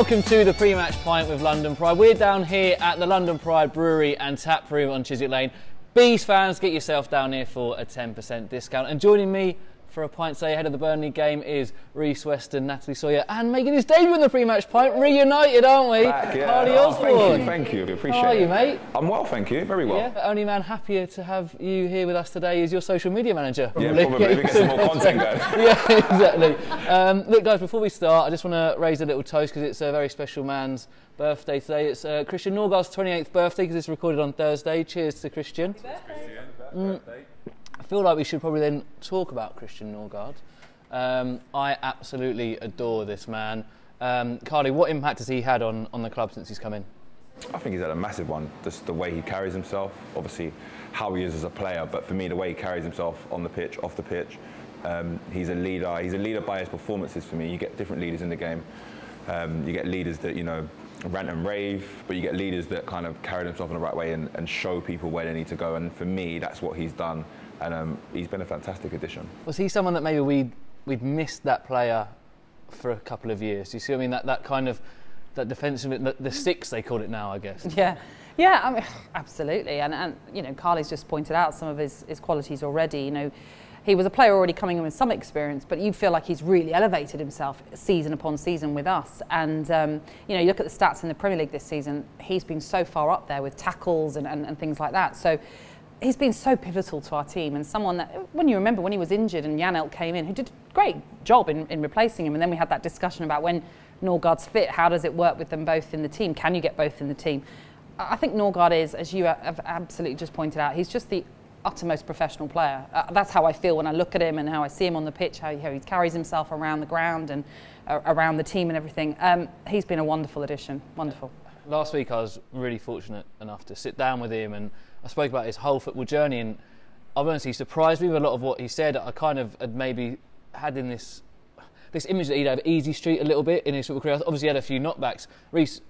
Welcome to the pre-match pint with London Pride. We're down here at the London Pride Brewery and Tap Room on Chiswick Lane. Bees fans, get yourself down here for a 10% discount. And joining me for a pint say ahead of the Burnley game is Rhys Weston, Natalie Sawyer, and making his debut in the pre-match pint. Reunited, aren't we? Back, yeah. Karleigh Oh, Osborne. Thank you, thank you. Appreciate How are it. you, mate? I'm well, thank you. Very well. Yeah, the only man happier to have you here with us today is your social media manager. Yeah, probably. We get some more content going. yeah, exactly. Um, look, guys, before we start, I just want to raise a little toast because it's a very special man's birthday today. It's uh, Christian Nørgaard's 28th birthday because it's recorded on Thursday. Cheers to Christian. Mm. Feel like we should probably then talk about Christian Nørgaard. Um, I absolutely adore this man. Um, Karleigh, what impact has he had on, on the club since he's come in? I think he's had a massive one. Just the way he carries himself, obviously how he is as a player, but for me, the way he carries himself on the pitch, off the pitch. Um, he's a leader. He's a leader by his performances for me. You get different leaders in the game. Um, you get leaders that, you know, rant and rave, but you get leaders that kind of carry themselves in the right way and, and show people where they need to go. And for me, that's what he's done. And um, he's been a fantastic addition. Was he someone that maybe we'd, we'd missed that player for a couple of years? Do you see what I mean? That, that kind of that defensive, the, the six they call it now, I guess. Yeah, yeah, I mean, absolutely. And, and you know, Carly's just pointed out some of his, his qualities already. You know, he was a player already coming in with some experience, but you feel like he's really elevated himself season upon season with us. And um, you know, you look at the stats in the Premier League this season; he's been so far up there with tackles and, and, and things like that. So. He's been so pivotal to our team and someone that, when you remember when he was injured and Janelt came in, who did a great job in, in replacing him. And then we had that discussion about when Nørgaard's fit, how does it work with them both in the team? Can you get both in the team? I think Norgard is, as you have absolutely just pointed out, he's just the uttermost professional player. Uh, that's how I feel when I look at him and how I see him on the pitch, how, how he carries himself around the ground and uh, around the team and everything. Um, he's been a wonderful addition. Wonderful. Last week, I was really fortunate enough to sit down with him, and I spoke about his whole football journey. And I'll be honest, he surprised me with a lot of what he said. I kind of had maybe had in this this image that he'd have easy street a little bit in his football career. Obviously, he had a few knockbacks. Rhys,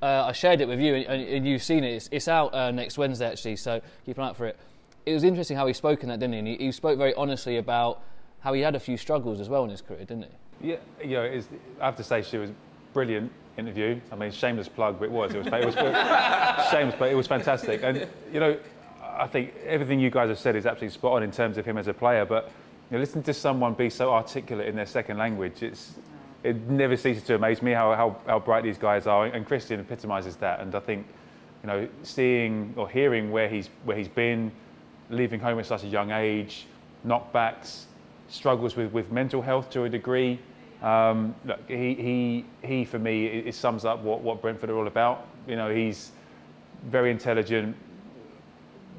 uh, I shared it with you, and, and you've seen it. It's, it's out uh, next Wednesday, actually, so keep an eye out for it. It was interesting how he spoke in that, didn't he? And he, he spoke very honestly about how he had a few struggles as well in his career, didn't he? Yeah, you know, it's, I have to say she was brilliant interview. I mean, shameless plug, but it was. It was, it was shameless, but it was fantastic. And you know, I think everything you guys have said is absolutely spot on in terms of him as a player. But you know, listening to someone be so articulate in their second language, it's it never ceases to amaze me how, how, how bright these guys are. And Christian epitomises that. And I think, you know, seeing or hearing where he's where he's been, leaving home at such a young age, knockbacks, struggles with, with mental health to a degree. Um, look, he, he, he for me, it, it sums up what, what Brentford are all about. You know, he's very intelligent,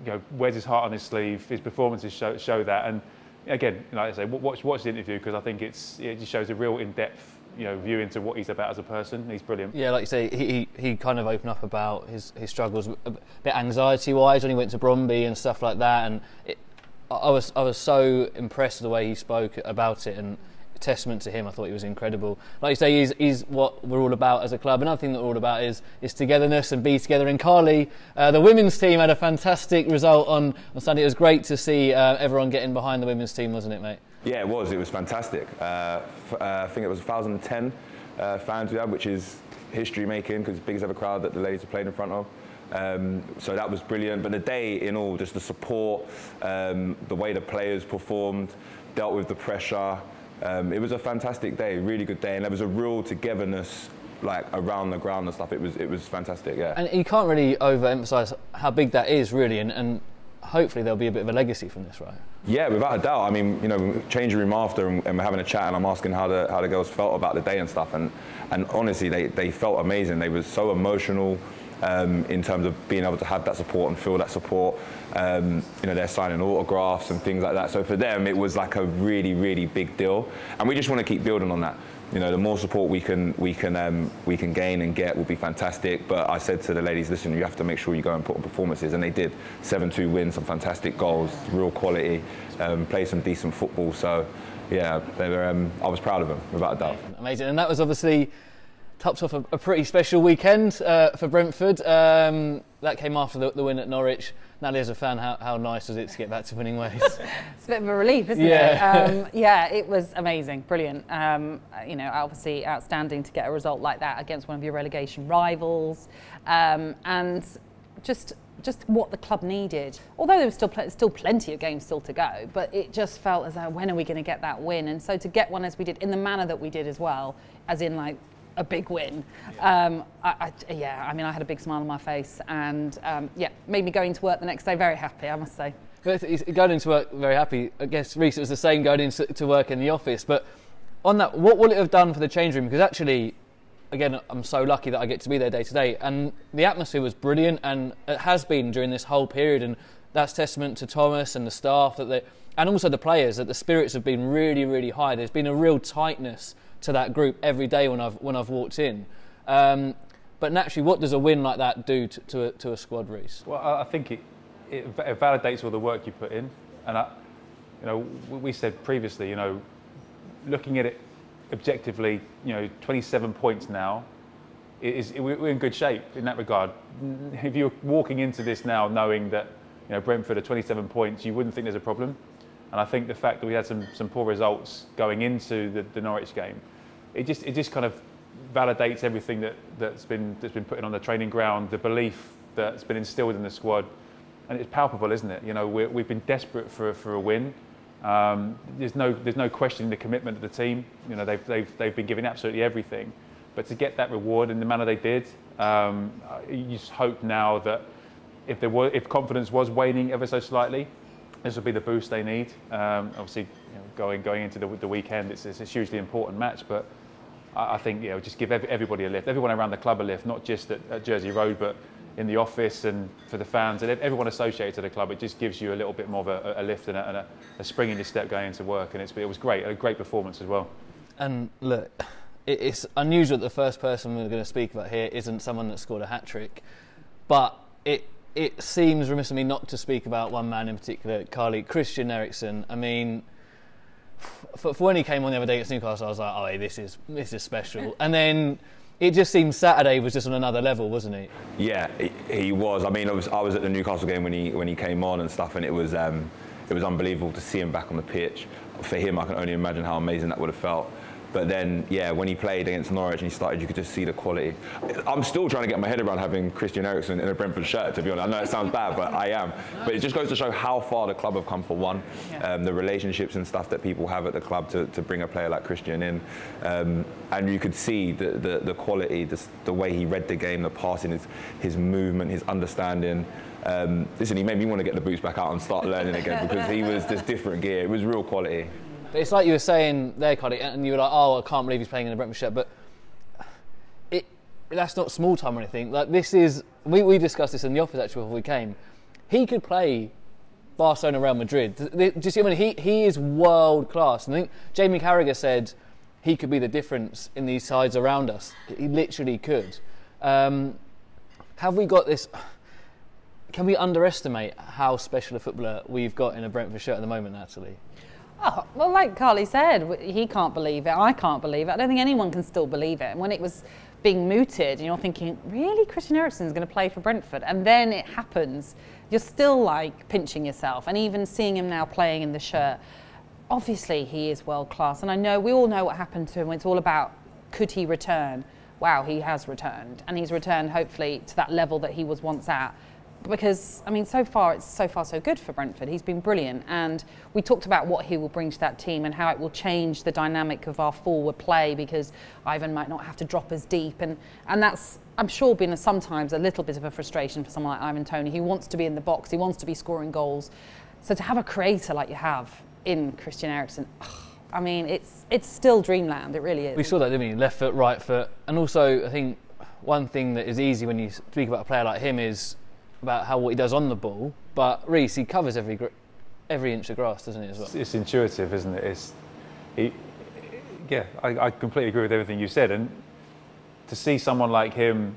you know, wears his heart on his sleeve. His performances show, show that. And again, like I say, watch, watch the interview because I think it's, it just shows a real in-depth you know, view into what he's about as a person. He's brilliant. Yeah, like you say, he, he, kind of opened up about his, his struggles, a bit anxiety wise when he went to Brøndby and stuff like that. And it, I was I was so impressed with the way he spoke about it and testament to him. I thought he was incredible. Like you say, he's, he's what we're all about as a club. Another thing that we're all about is is togetherness and be together. And Karleigh, uh, the women's team had a fantastic result on, on Sunday. It was great to see uh, everyone getting behind the women's team, wasn't it, mate? Yeah, it was. It was fantastic. Uh, uh, I think it was 1,010 uh, fans we had, which is history making because biggest ever crowd that the ladies have played in front of. Um, so that was brilliant. But the day in all, just the support, um, the way the players performed, dealt with the pressure. Um, it was a fantastic day, really good day, and there was a real togetherness like around the ground and stuff. It was it was fantastic. Yeah. And you can't really overemphasize how big that is, really, and, and hopefully there'll be a bit of a legacy from this, right? Yeah, without a doubt. I mean, you know, changing room after and, and we're having a chat, and I'm asking how the how the girls felt about the day and stuff, and and honestly, they they felt amazing. They were so emotional. Um, in terms of being able to have that support and feel that support, um, you know, they're signing autographs and things like that. So for them, it was like a really, really big deal, and we just want to keep building on that. You know, the more support we can we can um, we can gain and get will be fantastic. But I said to the ladies, listen, you have to make sure you go and put on performances, and they did. Seven-two wins, some fantastic goals, real quality, um, play some decent football. So, yeah, they were. Um, I was proud of them, without a doubt. Amazing. And that was obviously tops off a, a pretty special weekend uh, for Brentford. Um, that came after the, the, win at Norwich. Natalie, as a fan, how, how, nice was it to get back to winning ways? it's a bit of a relief, isn't yeah. it? Um, yeah, it was amazing, brilliant. Um, you know, obviously outstanding to get a result like that against one of your relegation rivals, um, and just just what the club needed. Although there was still pl- still plenty of games still to go, but it just felt as though when are we going to get that win? And so to get one as we did in the manner that we did as well, as in like a big win. Um, I, I, yeah, I mean, I had a big smile on my face, and um, yeah, made me going to work the next day very happy, I must say. Going into work very happy. I guess Rhys, it was the same going into work in the office. But on that, what will it have done for the change room? Because actually, again, I'm so lucky that I get to be there day to day, and the atmosphere was brilliant, and it has been during this whole period, and that's testament to Thomas and the staff that they, and also the players that the spirits have been really, really high. There's been a real tightness to that group every day when I've when I've walked in. Um, but naturally, what does a win like that do to, to, a, to a squad, Rhys? Well, I think it, it, validates all the work you put in, and I, you know, we said previously, you know, looking at it objectively, you know, 27 points now. Is, we're in good shape in that regard. If you're walking into this now knowing that you know Brentford are 27 points, you wouldn't think there's a problem. And I think the fact that we had some, some poor results going into the, the Norwich game, it just it just kind of validates everything that, that's been that's been put in on the training ground, the belief that's been instilled in the squad, and it's palpable, isn't it? You know, we have been desperate for for a win. Um, there's no there's no questioning the commitment of the team. You know, they've they've they've been giving absolutely everything, but to get that reward in the manner they did, um, you just hope now that if there was if confidence was waning ever so slightly, this will be the boost they need. Um, obviously, you know, going going into the, the weekend, it's, it's, a hugely important match, but I, I think you know just give everybody a lift, everyone around the club a lift, not just at, at, Jersey Road, but in the office and for the fans and everyone associated to the club. It just gives you a little bit more of a, a lift and, a, and a, a, spring in your step going into work, and it was great, a great performance as well. And look, it's unusual that the first person we're going to speak about here isn't someone that scored a hat trick, but it it seems remiss of me not to speak about one man in particular, Karleigh Christian Eriksen. I mean, for, for, when he came on the other day against Newcastle, I was like, oh, hey, this is this is special. And then it just seems Saturday was just on another level, wasn't it? Yeah, he was. I mean, I was, I was at the Newcastle game when he when he came on and stuff, and it was um, it was unbelievable to see him back on the pitch. For him, I can only imagine how amazing that would have felt. But then, yeah, when he played against Norwich and he started, you could just see the quality. I'm still trying to get my head around having Christian Eriksen in a Brentford shirt, to be honest. I know it sounds bad, but I am. But it just goes to show how far the club have come for one, um, the relationships and stuff that people have at the club to, to bring a player like Christian in. Um, and you could see the, the, the quality, the, the way he read the game, the passing, his, his movement, his understanding. Um, listen, he made me want to get the boots back out and start learning again because he was just different gear. It was real quality. But it's like you were saying there, Karleigh, and you were like, "Oh, I can't believe he's playing in a Brentford shirt," but it that's not small time or anything. Like this is we, we discussed this in the office actually before we came. He could play Barcelona, Real Madrid. Do you see I mean? He he is world class. And I think Jamie Carragher said he could be the difference in these sides around us. He literally could. Um, have we got this? Can we underestimate how special a footballer we've got in a Brentford shirt at the moment, Natalie? Oh, well, like Karleigh said, he can't believe it. I can't believe it. I don't think anyone can still believe it. And when it was being mooted, and you're thinking, really, Christian Eriksen is going to play for Brentford? And then it happens. You're still like pinching yourself. And even seeing him now playing in the shirt, obviously he is world class. And I know we all know what happened to him. It's all about could he return? Wow, he has returned. And he's returned hopefully to that level that he was once at because I mean, so far it's so far so good for Brentford. He's been brilliant, and we talked about what he will bring to that team and how it will change the dynamic of our forward play because Ivan might not have to drop as deep, and and that's I'm sure been a, sometimes a little bit of a frustration for someone like Ivan Toney. He wants to be in the box, he wants to be scoring goals, so to have a creator like you have in Christian Eriksen. I mean, it's it's still dreamland. It really is. We saw that, didn't we? Left foot, right foot, and also I think one thing that is easy when you speak about a player like him is about how what he does on the ball, but Rhys he covers every every inch of grass, doesn't he? As well. It's, intuitive, isn't it? It's he, yeah, I, I, completely agree with everything you said, and to see someone like him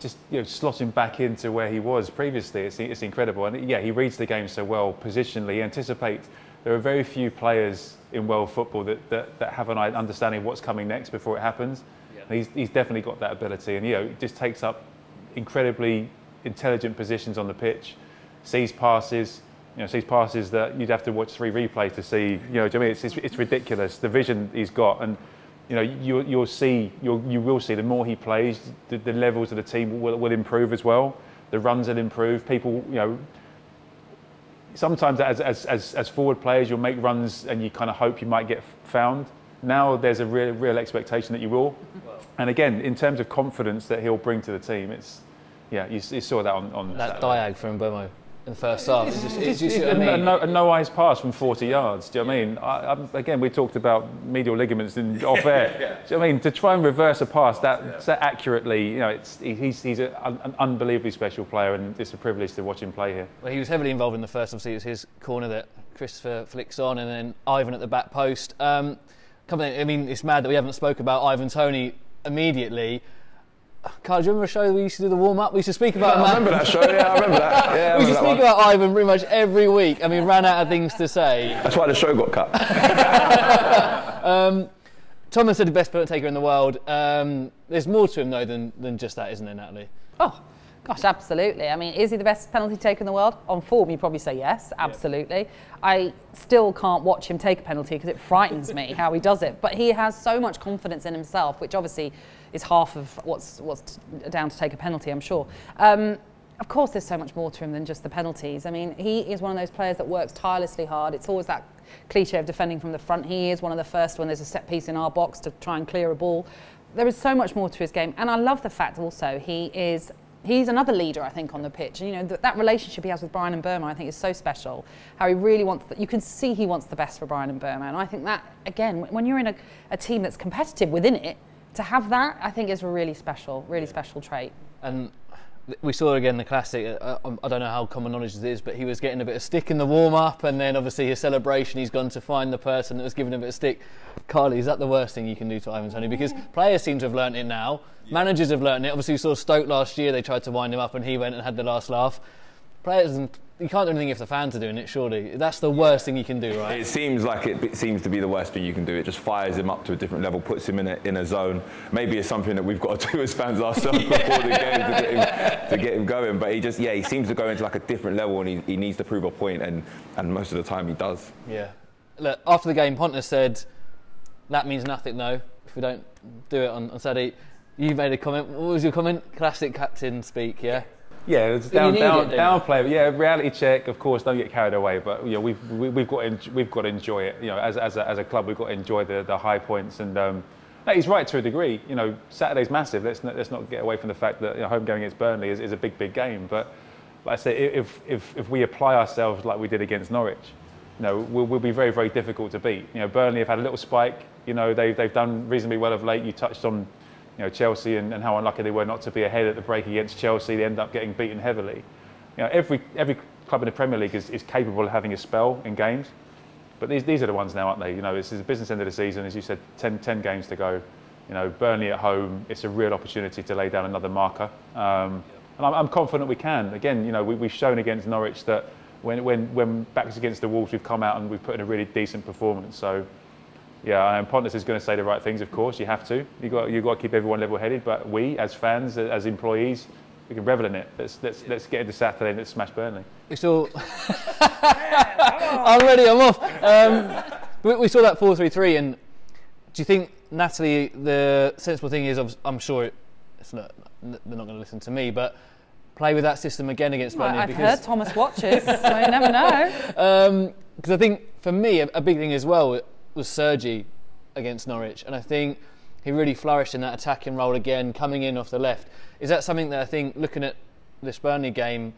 just you know slotting back into where he was previously, it's, it's incredible. And yeah, he reads the game so well, positionally, he anticipates there are very few players in world football that, that, that have an understanding of what's coming next before it happens. He's, he's definitely got that ability, and you know, it just takes up incredibly intelligent positions on the pitch, sees passes, you know, sees passes that you'd have to watch three replays to see. You know, do you know I mean it's, it's, it's ridiculous the vision he's got, and you know, you, you'll see, you'll, you will see the more he plays, the, the levels of the team will, will improve as well. The runs will improve. People, you know, sometimes as, as, as, as forward players, you'll make runs and you kind of hope you might get found. Now there's a real, real expectation that you will. And again, in terms of confidence that he'll bring to the team, it's, yeah, you, you saw that on, on that Saturday. diag from Mbeumo in the first half. It's just, it's just, I mean? a, no, a no eyes pass from 40 yards. Do you know what I mean? I, again, we talked about medial ligaments in off air. yeah. Do you know I mean? To try and reverse a pass that, yeah. that accurately, you know, it's, he's, he's a, an unbelievably special player, and it's a privilege to watch him play here. Well, he was heavily involved in the first. Obviously, it was his corner that Kristoffer flicks on, and then Ivan at the back post. Um, I mean, it's mad that we haven't spoke about Ivan Toney immediately. Carl, do you remember a show we used to do the warm up? We used to speak about. Yeah, I remember that show. Yeah, I remember that. Yeah, remember we used to speak one. about Ivan pretty much every week, and we ran out of things to say. That's why the show got cut. um, Thomas said the best penalty taker in the world. Um, there's more to him though than, than just that, isn't there, Natalie? Oh, Gosh, absolutely. I mean, is he the best penalty taker in the world? On form, you probably say yes, absolutely. Yeah. I still can't watch him take a penalty because it frightens me how he does it. But he has so much confidence in himself, which obviously is half of what's, what's down to take a penalty, I'm sure. Um, of course, there's so much more to him than just the penalties. I mean, he is one of those players that works tirelessly hard. It's always that cliche of defending from the front. He is one of the first when there's a set piece in our box to try and clear a ball. There is so much more to his game. And I love the fact also he is he's another leader, I think, on the pitch. And, you know, th- that relationship he has with Bryan Mbeumo, I think, is so special. How he really wants, that. You can see he wants the best for Bryan Mbeumo. And I think that, again, when you're in a, a team that's competitive within it, to have that, I think, is a really special, really special trait. And we saw again the classic. Uh, um, I don't know how common knowledge this is, but he was getting a bit of stick in the warm up, and then obviously his celebration, he's gone to find the person that was giving him a bit of stick. Karleigh, is that the worst thing you can do to Ivan Toney? Because players seem to have learnt it now. Yeah. Managers have learnt it. Obviously, we saw Stoke last year. They tried to wind him up, and he went and had the last laugh. Players and you can't do anything if the fans are doing it. Surely that's the worst thing you can do, right? It seems like it, it, seems to be the worst thing you can do. It just fires him up to a different level, puts him in a, in a zone. Maybe it's something that we've got to do as fans ourselves before the game to get, him, to get him going. But he just yeah, he seems to go into like a different level, and he, he needs to prove a point, and and most of the time he does. Yeah. Look, after the game, Pontus said that means nothing though if we don't do it on, on Saturday. You made a comment. What was your comment? Classic captain speak, yeah. Yeah, it's down, down, it, downplay. Yeah, reality check. Of course, don't get carried away. But you know, we've we, have we have got to, we've got to enjoy it. You know, as as a, as a club, we've got to enjoy the, the high points. And um, he's right to a degree. You know, Saturday's massive. Let's not, let's not get away from the fact that you know, home game against Burnley is, is a big big game. But like I say, if if if we apply ourselves like we did against Norwich, you know, we'll, we'll be very very difficult to beat. You know, Burnley have had a little spike. You know, they've they've done reasonably well of late. You touched on you know, Chelsea and, and, how unlucky they were not to be ahead at the break against Chelsea. They end up getting beaten heavily. You know, every, every club in the Premier League is, is capable of having a spell in games. But these, these are the ones now, aren't they? You know, this is the business end of the season. As you said, 10, 10 games to go. You know, Burnley at home, it's a real opportunity to lay down another marker. Um, and I'm, I'm, confident we can. Again, you know, we, have shown against Norwich that when, when, when backs against the Wolves, we've come out and we've put in a really decent performance. So yeah, and Pontus is going to say the right things, of course. You have to. You've got, you've got to keep everyone level headed. But we, as fans, as employees, we can revel in it. Let's, let's, let's get into Saturday and let's smash Burnley. We saw. I'm ready, I'm off. Um, we, we, saw that 4 3 3. And do you think, Natalie, the sensible thing is, I'm sure it's not, they're not going to listen to me, but play with that system again against Burnley? I've because heard Thomas watches, so you never know. Because um, I think, for me, a, a big thing as well was Sergi against Norwich, and I think he really flourished in that attacking role again, coming in off the left. Is that something that I think, looking at this Burnley game,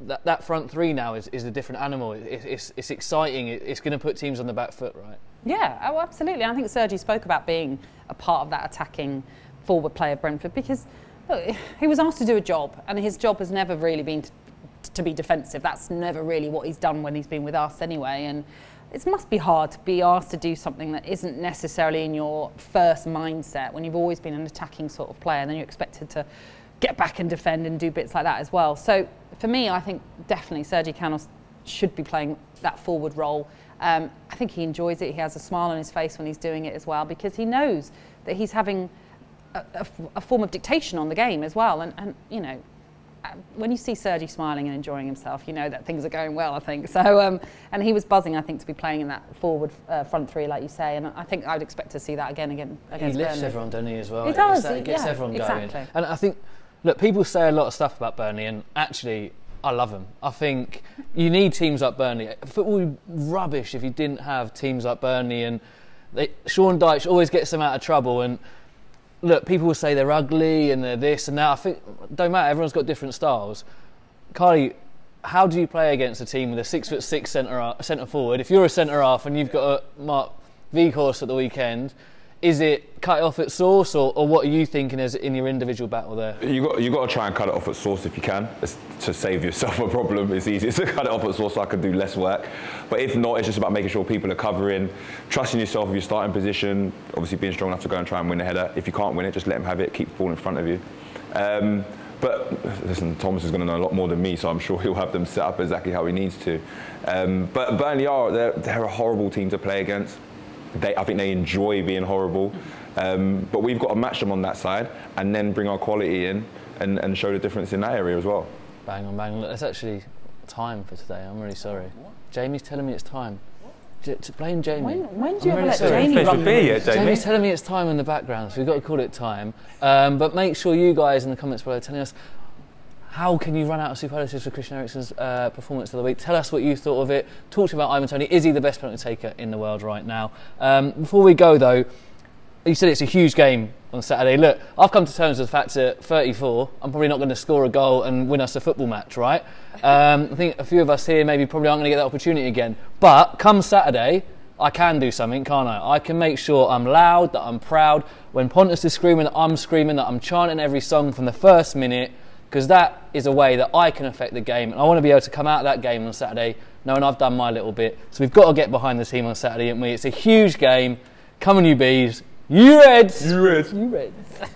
that, that front three now is, is a different animal. It, it's, it's exciting. It, it's going to put teams on the back foot, right? Yeah, oh, absolutely. I think Sergi spoke about being a part of that attacking forward play of Brentford because look, he was asked to do a job, and his job has never really been to, to be defensive. That's never really what he's done when he's been with us anyway. And it must be hard to be asked to do something that isn't necessarily in your first mindset when you've always been an attacking sort of player and then you're expected to get back and defend and do bits like that as well. So for me, I think definitely Sergi Canos should be playing that forward role Um, I think he enjoys it. He has a smile on his face when he's doing it as well because he knows that he's having a, a, a form of dictation on the game as well. And, and you know, when you see Sergi smiling and enjoying himself, you know that things are going well. I think so. Um, and he was buzzing, I think, to be playing in that forward uh, front three, like you say. And I think I would expect to see that again, again against He lifts Burnley. everyone, doesn't he, as well? He does, It gets yeah, everyone going. exactly. And I think, look, people say a lot of stuff about Burnley, and actually, I love them. I think you need teams like Burnley. Football would be rubbish if you didn't have teams like Burnley. And they, Sean Dyche always gets them out of trouble. And look, people will say they're ugly and they're this and that. I think don't matter. Everyone's got different styles. Karleigh, how do you play against a team with a six foot six centre uh, centre forward? If you're a centre half and you've got a Mark Weghorst at the weekend, is it cut off at source, or, or what are you thinking as in your individual battle there? You got you got to try and cut it off at source if you can. It's to save yourself a problem. It's easier to cut it off at source so I can do less work. But if not, it's just about making sure people are covering, trusting yourself if you're starting position. Obviously, being strong enough to go and try and win the header. If you can't win it, just let them have it. Keep the ball in front of you. Um, but listen, Thomas is going to know a lot more than me, so I'm sure he'll have them set up exactly how he needs to. Um, but Burnley are they're, they're a horrible team to play against. They, I think they enjoy being horrible. Um, but we've got to match them on that side and then bring our quality in and, and show the difference in that area as well. Bang on, bang on. Look, It's actually time for today. I'm really sorry. Jamie's telling me it's time. J- to blame Jamie. When, when do you I'm ever really let sorry. Jamie Finished run with the yet, Jamie? Jamie's telling me it's time in the background, so we've got to call it time. Um, but make sure you guys in the comments below are telling us how can you run out of superlatives for Christian Eriksen's uh, performance of the week. Tell us what you thought of it. Talk to about Ivan Toney. Is he the best penalty taker in the world right now? Um, before we go though, you said it's a huge game on Saturday. Look, I've come to terms with the fact that 34, I'm probably not going to score a goal and win us a football match, right? Um, I think a few of us here maybe probably aren't going to get that opportunity again. But come Saturday, I can do something, can't I? I can make sure I'm loud, that I'm proud. When Pontus is screaming, I'm screaming, that I'm chanting every song from the first minute, because that is a way that I can affect the game. And I want to be able to come out of that game on Saturday knowing I've done my little bit. So we've got to get behind the team on Saturday, haven't we? It's a huge game. Come on, you bees. You Reds! You Reds. You Reds.